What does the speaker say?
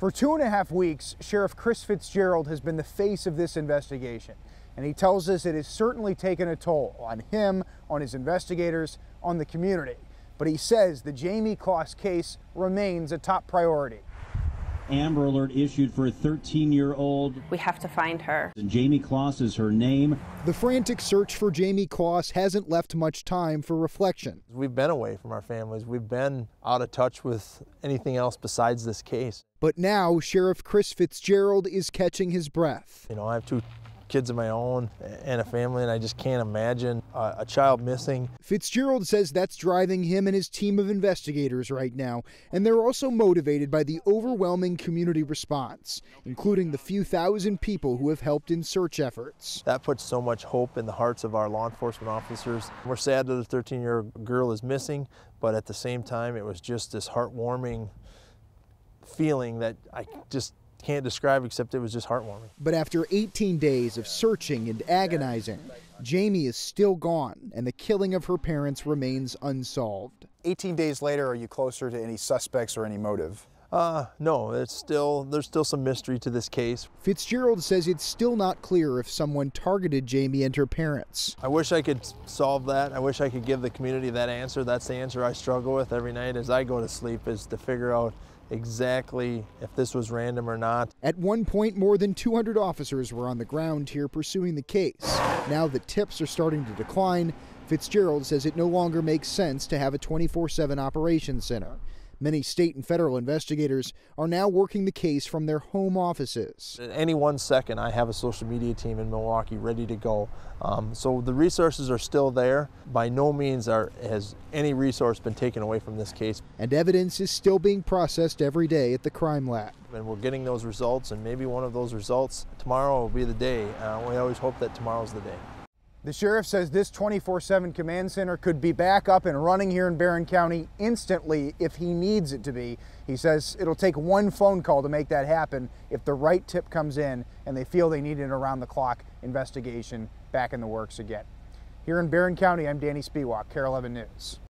For two and a half weeks, Sheriff Chris Fitzgerald has been the face of this investigation. And he tells us it has certainly taken a toll on him, on his investigators, on the community. But he says the Jayme Closs case remains a top priority. Amber Alert issued for a 13 year old. We have to find her. And Jayme Closs is her name. The frantic search for Jayme Closs hasn't left much time for reflection. We've been away from our families. We've been out of touch with anything else besides this case. But now Sheriff Chris Fitzgerald is catching his breath. You know, I have two kids of my own and a family, and I just can't imagine a, a, child missing. Fitzgerald says that's driving him and his team of investigators right now, and they're also motivated by the overwhelming community response, including the few thousand people who have helped in search efforts. That puts so much hope in the hearts of our law enforcement officers. We're sad that a 13 year old girl is missing, but at the same time, it was just this heartwarming feeling that I just can't describe except it was just heartwarming. But after 18 days of searching and agonizing, Jayme is still gone and the killing of her parents remains unsolved. 18 days later, are you closer to any suspects or any motive? Uh, no, it's still there's still some mystery to this case. Fitzgerald says it's still not clear if someone targeted Jayme and her parents. I wish I could solve that. I wish I could give the community that answer. That's the answer I struggle with every night as I go to sleep is to figure out exactly if this was random or not. At one point, more than 200 officers were on the ground here pursuing the case. Now that tips are starting to decline, Fitzgerald says it no longer makes sense to have a 24 7 operations center. Many state and federal investigators are now working the case from their home offices. At any one second, I have a social media team in Milwaukee ready to go. Um, so the resources are still there. By no means are, has any resource been taken away from this case. And evidence is still being processed every day at the crime lab. And we're getting those results, and maybe one of those results tomorrow will be the day. Uh, we always hope that tomorrow's the day. The sheriff says this 24 7 command center could be back up and running here in Barron County instantly if he needs it to be. He says it'll take one phone call to make that happen if the right tip comes in and they feel they need an around the clock investigation back in the works again. Here in Barron County, I'm Danny Spewak, KARE 11 News.